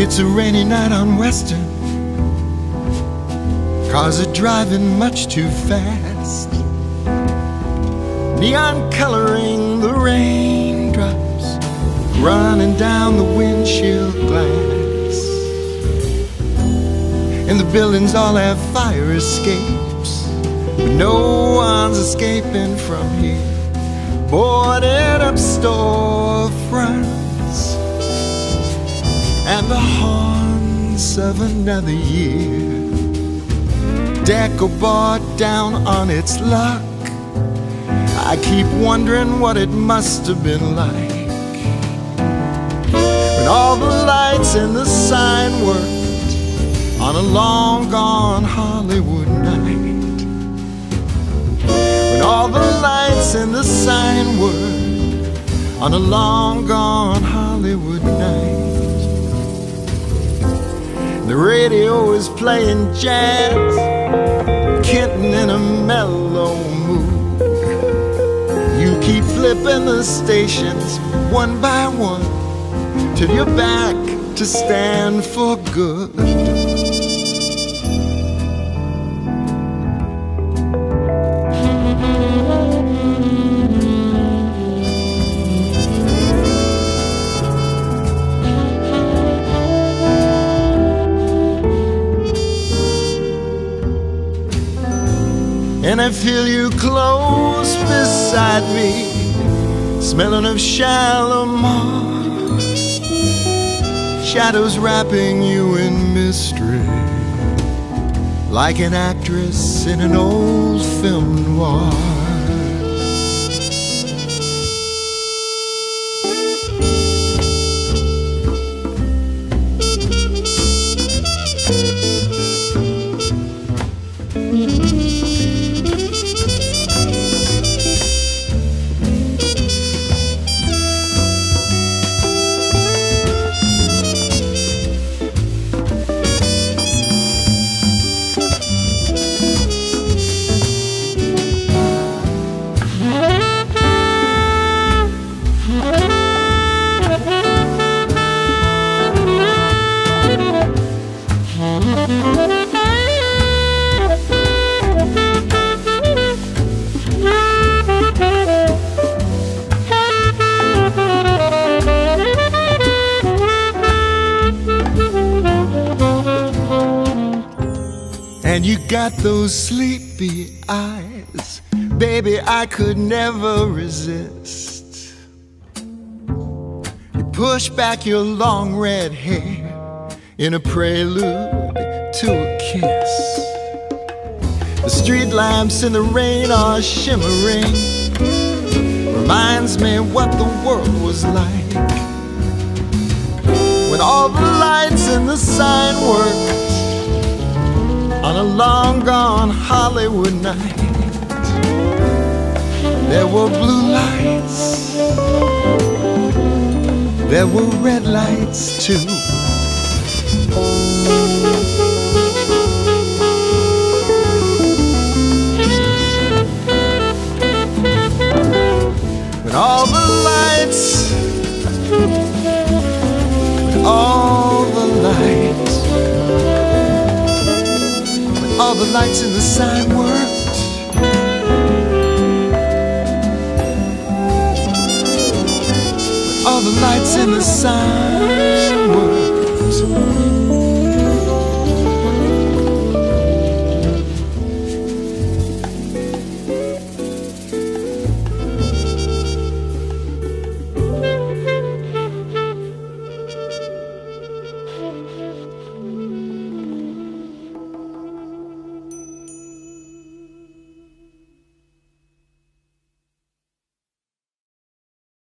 It's a rainy night on Western. Cars are driving much too fast. Neon coloring the raindrops, running down the windshield glass. And the buildings all have fire escapes, but no one's escaping from here. Boarded up storefronts the haunts of another year. Deco down on its luck. I keep wondering what it must have been like when all the lights in the sign worked on a long gone Hollywood night. When all the lights in the sign worked on a long gone Hollywood The radio is playing jazz, kitten in a mellow mood. You keep flipping the stations one by one till you're back to stand for good. And I feel you close beside me, smelling of Shalimar. Shadows wrapping you in mystery, like an actress in an old film noir. And you got those sleepy eyes, baby, I could never resist. You push back your long red hair in a prelude to a kiss. The street lamps in the rain are shimmering, reminds me what the world was like when all the lights in the sign worked on a long gone Hollywood night. There were blue lights, there were red lights too. Lights in the sign worked. All the lights in the sign.